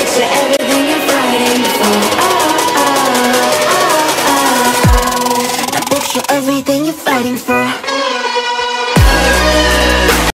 Ah, ah, ah, everything you're fighting for.